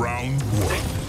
Round one,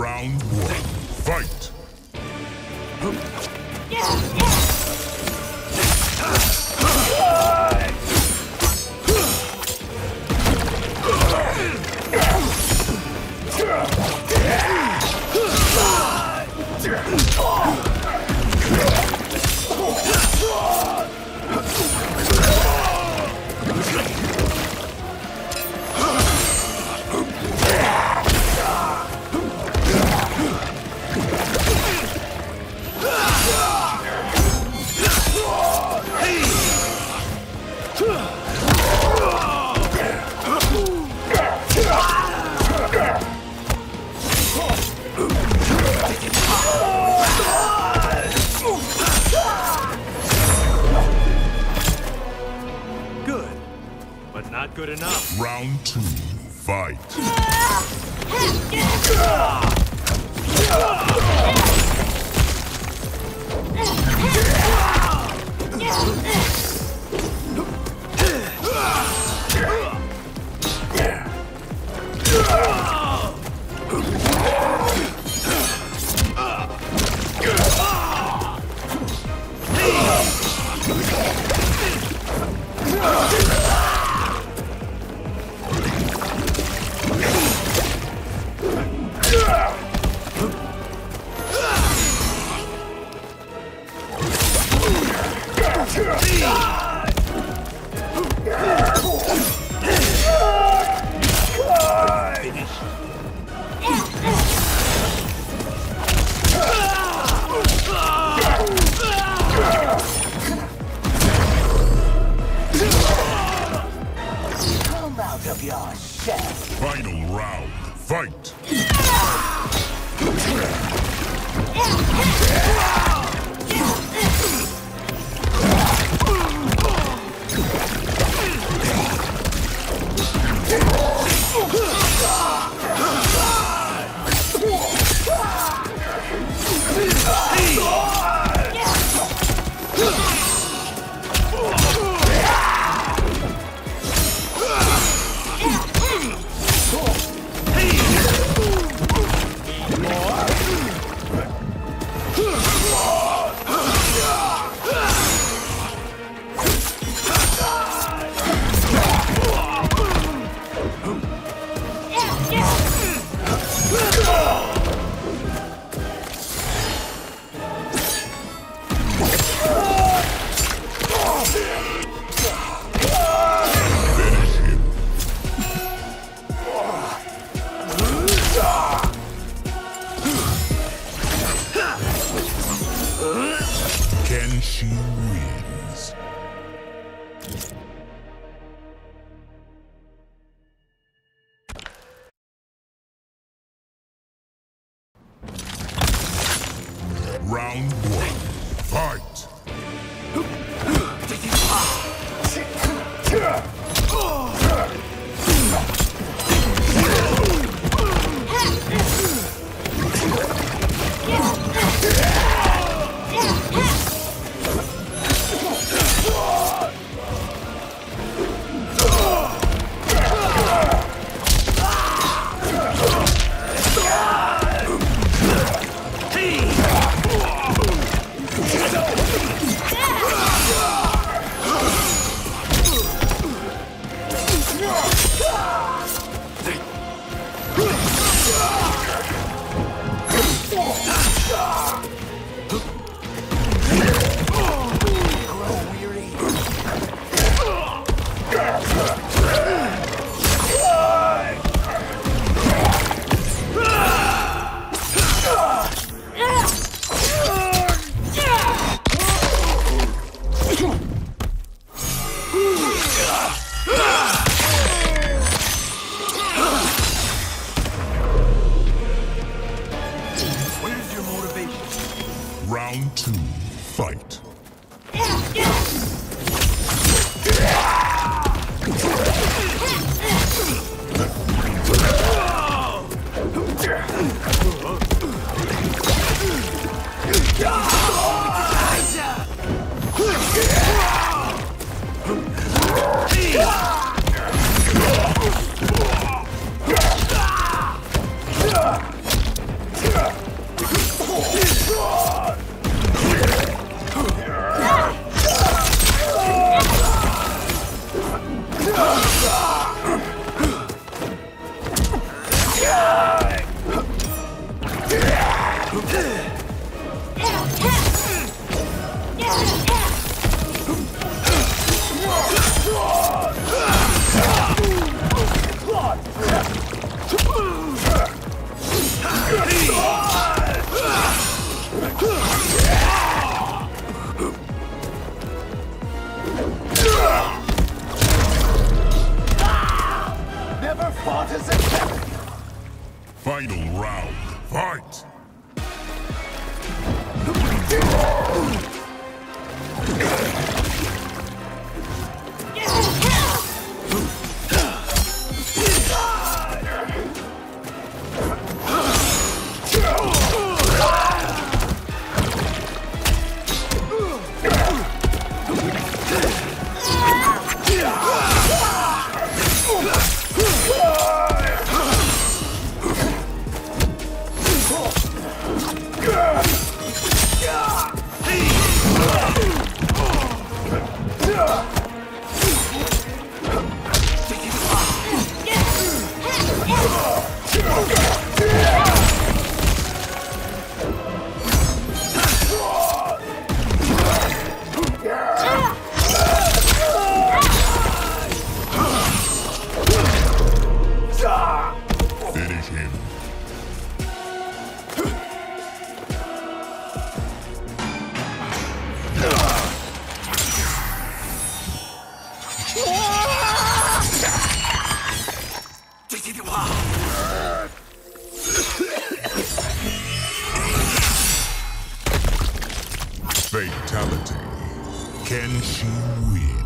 Round one. Fight! good enough. Round two, fight. Casey Reed. Final round. Fight! Fatality. Can she win?